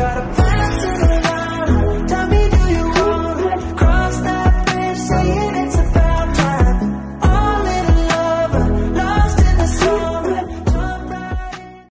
gotta